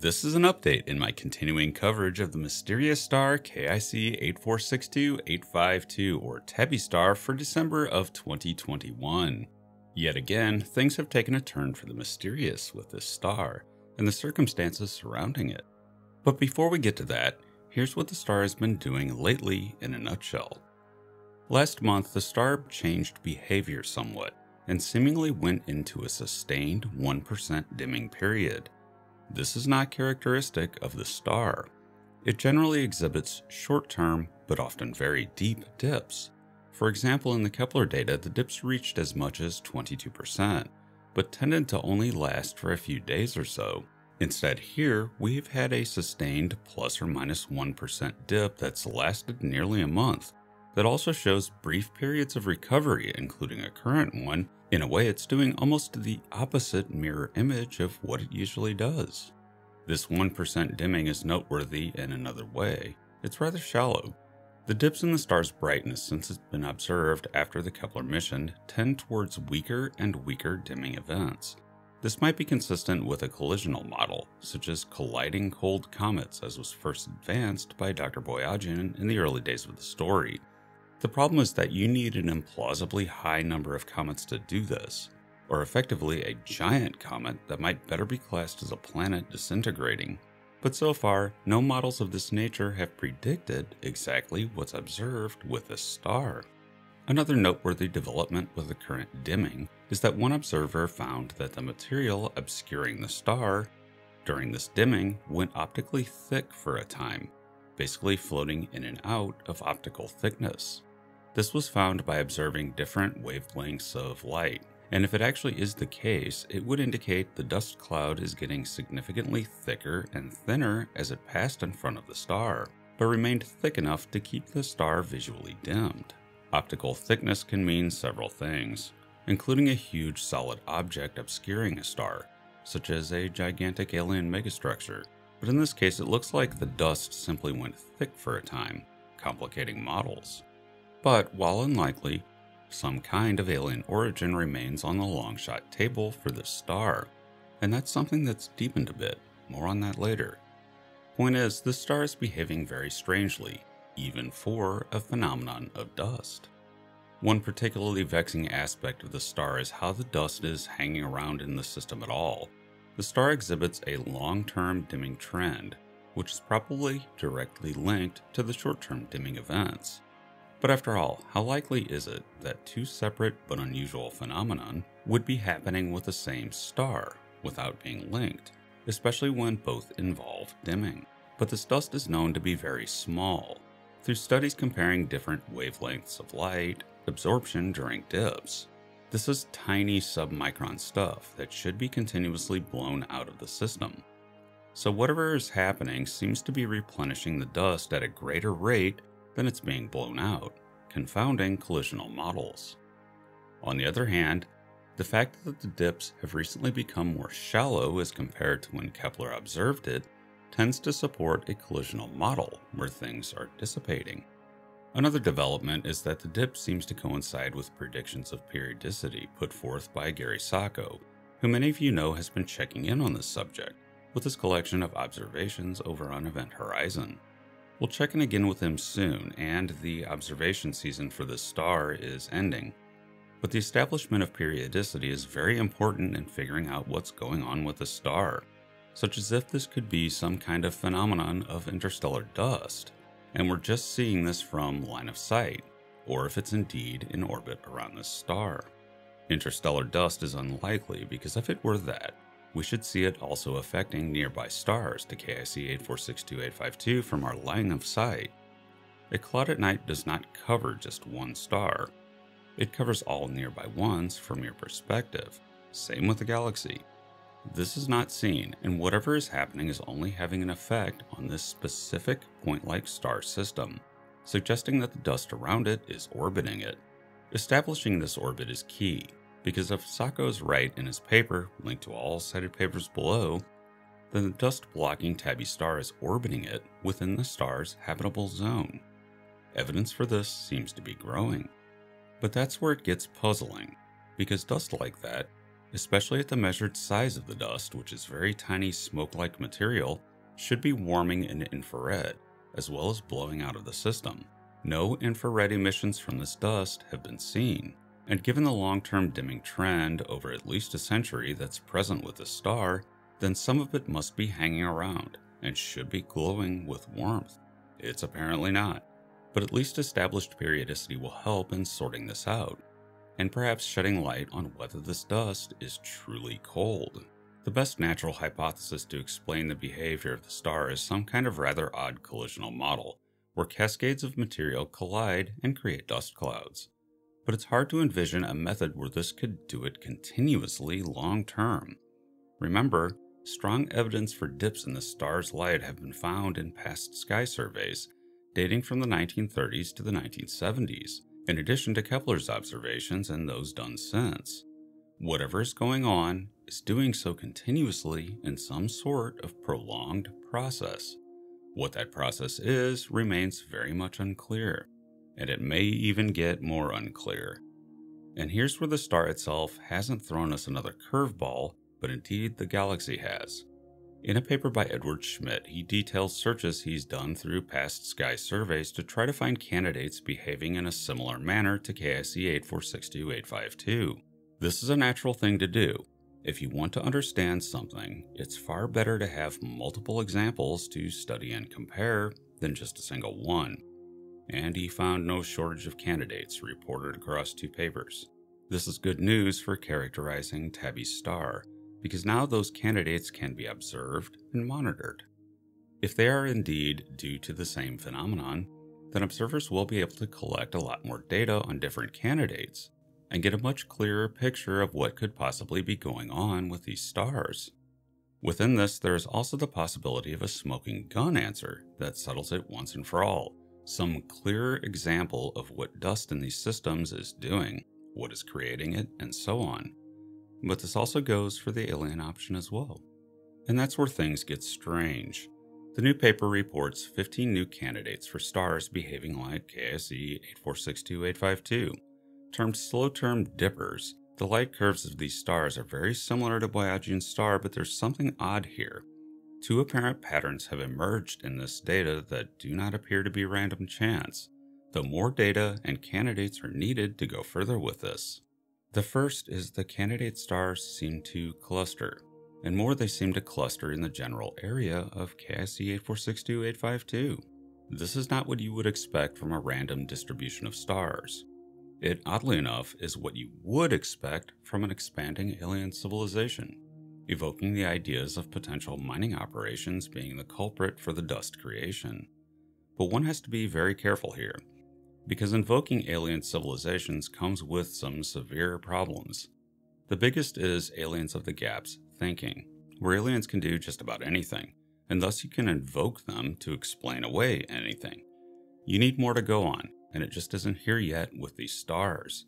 This is an update in my continuing coverage of the mysterious star KIC 8462852 or Tabby star for December of 2021. Yet again, things have taken a turn for the mysterious with this star and the circumstances surrounding it. But before we get to that, here's what the star has been doing lately in a nutshell. Last month, the star changed behavior somewhat and seemingly went into a sustained 1% dimming period this is not characteristic of the star. It generally exhibits short term, but often very deep dips. For example, in the Kepler data, the dips reached as much as 22%, but tended to only last for a few days or so. Instead, here, we've had a sustained plus or minus 1 dip that's lasted nearly a month, that also shows brief periods of recovery, including a current one in a way, it's doing almost the opposite mirror image of what it usually does. This 1% dimming is noteworthy in another way. It's rather shallow. The dips in the star's brightness since it's been observed after the Kepler mission tend towards weaker and weaker dimming events. This might be consistent with a collisional model, such as colliding cold comets as was first advanced by Dr. Boyajian in the early days of the story, the problem is that you need an implausibly high number of comets to do this, or effectively a giant comet that might better be classed as a planet disintegrating. But so far, no models of this nature have predicted exactly what's observed with this star. Another noteworthy development with the current dimming is that one observer found that the material obscuring the star during this dimming went optically thick for a time, basically floating in and out of optical thickness. This was found by observing different wavelengths of light, and if it actually is the case, it would indicate the dust cloud is getting significantly thicker and thinner as it passed in front of the star, but remained thick enough to keep the star visually dimmed. Optical thickness can mean several things, including a huge solid object obscuring a star, such as a gigantic alien megastructure, but in this case it looks like the dust simply went thick for a time, complicating models. But while unlikely, some kind of alien origin remains on the long shot table for this star, and that's something that's deepened a bit. More on that later. Point is, the star is behaving very strangely, even for a phenomenon of dust. One particularly vexing aspect of the star is how the dust is hanging around in the system at all. The star exhibits a long term dimming trend, which is probably directly linked to the short term dimming events. But after all, how likely is it that two separate but unusual phenomenon would be happening with the same star without being linked, especially when both involve dimming? But this dust is known to be very small. Through studies comparing different wavelengths of light, absorption during dips, this is tiny submicron stuff that should be continuously blown out of the system. So whatever is happening seems to be replenishing the dust at a greater rate then it's being blown out, confounding collisional models. On the other hand, the fact that the dips have recently become more shallow as compared to when Kepler observed it tends to support a collisional model where things are dissipating. Another development is that the dip seems to coincide with predictions of periodicity put forth by Gary Sacco, who many of you know has been checking in on this subject with his collection of observations over on Event Horizon. We'll check in again with him soon, and the observation season for the star is ending. But the establishment of periodicity is very important in figuring out what's going on with the star, such as if this could be some kind of phenomenon of interstellar dust, and we're just seeing this from line of sight, or if it's indeed in orbit around this star. Interstellar dust is unlikely because if it were that, we should see it also affecting nearby stars to KIC 8462852 from our line of sight. A cloud at night does not cover just one star. It covers all nearby ones from your perspective. Same with the galaxy. This is not seen, and whatever is happening is only having an effect on this specific point-like star system, suggesting that the dust around it is orbiting it. Establishing this orbit is key, because if Sacco is right in his paper, linked to all cited papers below, then the dust blocking Tabby star is orbiting it within the star's habitable zone. Evidence for this seems to be growing. But that's where it gets puzzling, because dust like that especially at the measured size of the dust, which is very tiny smoke like material, should be warming in infrared, as well as blowing out of the system. No infrared emissions from this dust have been seen, and given the long term dimming trend over at least a century that's present with the star, then some of it must be hanging around and should be glowing with warmth. It's apparently not, but at least established periodicity will help in sorting this out, and perhaps shedding light on whether this dust is truly cold. The best natural hypothesis to explain the behavior of the star is some kind of rather odd collisional model, where cascades of material collide and create dust clouds. But it's hard to envision a method where this could do it continuously long term. Remember, strong evidence for dips in the star's light have been found in past sky surveys, dating from the 1930s to the 1970s, in addition to Kepler's observations and those done since. Whatever is going on is doing so continuously in some sort of prolonged process. What that process is remains very much unclear, and it may even get more unclear. And here's where the star itself hasn't thrown us another curveball, but indeed the galaxy has. In a paper by Edward Schmidt, he details searches he's done through past sky surveys to try to find candidates behaving in a similar manner to KIC 8462852. This is a natural thing to do. If you want to understand something, it's far better to have multiple examples to study and compare than just a single one. And he found no shortage of candidates reported across two papers. This is good news for characterizing Tabby's star, because now those candidates can be observed and monitored. If they are indeed due to the same phenomenon, then observers will be able to collect a lot more data on different candidates and get a much clearer picture of what could possibly be going on with these stars. Within this, there is also the possibility of a smoking gun answer that settles it once and for all, some clearer example of what dust in these systems is doing, what is creating it, and so on. But this also goes for the alien option as well. And that's where things get strange. The new paper reports 15 new candidates for stars behaving like KIC 8462852 Termed slow term dippers, the light curves of these stars are very similar to Boyajian's star, but there's something odd here. Two apparent patterns have emerged in this data that do not appear to be random chance, though more data and candidates are needed to go further with this. The first is the candidate stars seem to cluster, and more they seem to cluster in the general area of KIC 8462852. This is not what you would expect from a random distribution of stars. It, oddly enough, is what you would expect from an expanding alien civilization, evoking the ideas of potential mining operations being the culprit for the dust creation. But one has to be very careful here, because invoking alien civilizations comes with some severe problems. The biggest is Aliens of the Gaps thinking, where aliens can do just about anything, and thus you can invoke them to explain away anything. You need more to go on, and it just isn't here yet with these stars.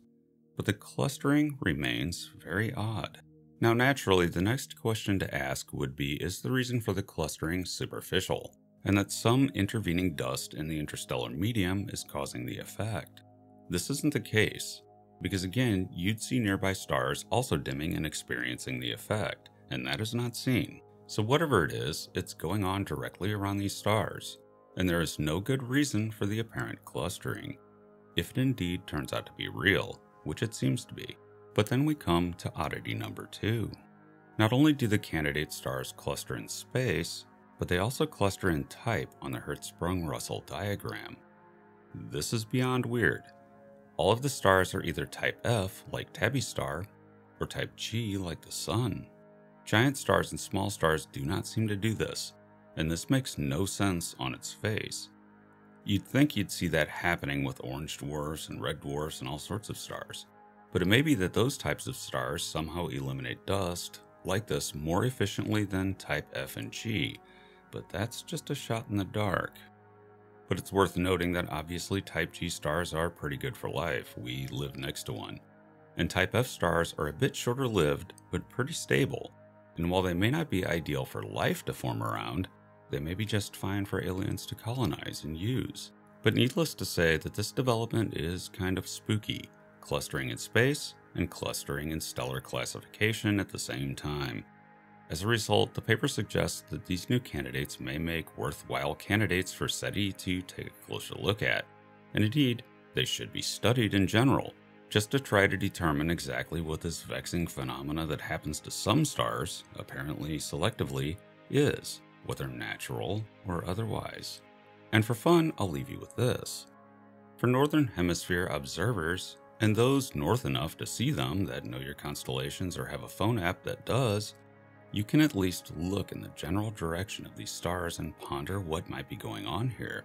But the clustering remains very odd. Now, naturally, the next question to ask would be Is the reason for the clustering superficial, and that some intervening dust in the interstellar medium is causing the effect? This isn't the case, because again, you'd see nearby stars also dimming and experiencing the effect, and that is not seen. So, whatever it is, it's going on directly around these stars, and there is no good reason for the apparent clustering, if it indeed turns out to be real, which it seems to be. But then we come to oddity number two. Not only do the candidate stars cluster in space, but they also cluster in type on the Hertzsprung-Russell diagram. This is beyond weird. All of the stars are either type F, like Tabby's star, or type G, like the Sun. Giant stars and small stars do not seem to do this, and this makes no sense on its face. You'd think you'd see that happening with orange dwarfs and red dwarfs and all sorts of stars, but it may be that those types of stars somehow eliminate dust like this more efficiently than type F and G, but that's just a shot in the dark. But it's worth noting that obviously type G stars are pretty good for life, we live next to one. And type F stars are a bit shorter lived, but pretty stable, and while they may not be ideal for life to form around, they may be just fine for aliens to colonize and use. But needless to say that this development is kind of spooky, clustering in space and clustering in stellar classification at the same time. As a result, the paper suggests that these new candidates may make worthwhile candidates for SETI to take a closer look at, and indeed, they should be studied in general, just to try to determine exactly what this vexing phenomena that happens to some stars, apparently selectively, is, whether natural or otherwise. And for fun, I'll leave you with this. For Northern Hemisphere observers, and those north enough to see them that know your constellations or have a phone app that does, you can at least look in the general direction of these stars and ponder what might be going on here.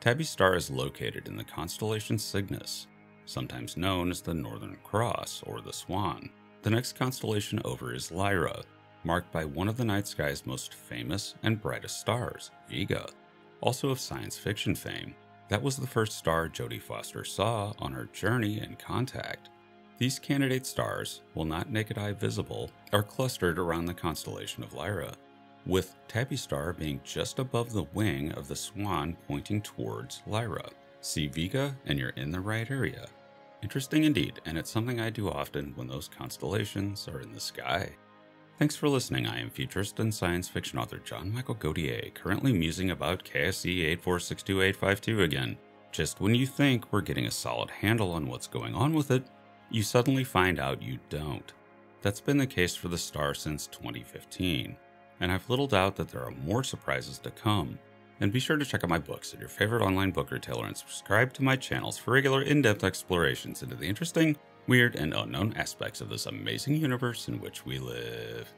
Tabby Star is located in the constellation Cygnus, sometimes known as the Northern Cross or the Swan. The next constellation over is Lyra, marked by one of the night sky's most famous and brightest stars, Vega, also of science fiction fame. That was the first star Jodie Foster saw on her journey in Contact. These candidate stars, while not naked eye visible, are clustered around the constellation of Lyra, with Tabby Star being just above the wing of the swan pointing towards Lyra. See Vega and you're in the right area. Interesting indeed, and it's something I do often when those constellations are in the sky. Thanks for listening. I am futurist and science fiction author John Michael Godier, currently musing about KIC 8462852 again. Just when you think we're getting a solid handle on what's going on with it, you suddenly find out you don't. That's been the case for the star since 2015, and I've little doubt that there are more surprises to come. And be sure to check out my books at your favorite online book retailer and subscribe to my channels for regular in depth explorations into the interesting, weird, and unknown aspects of this amazing universe in which we live.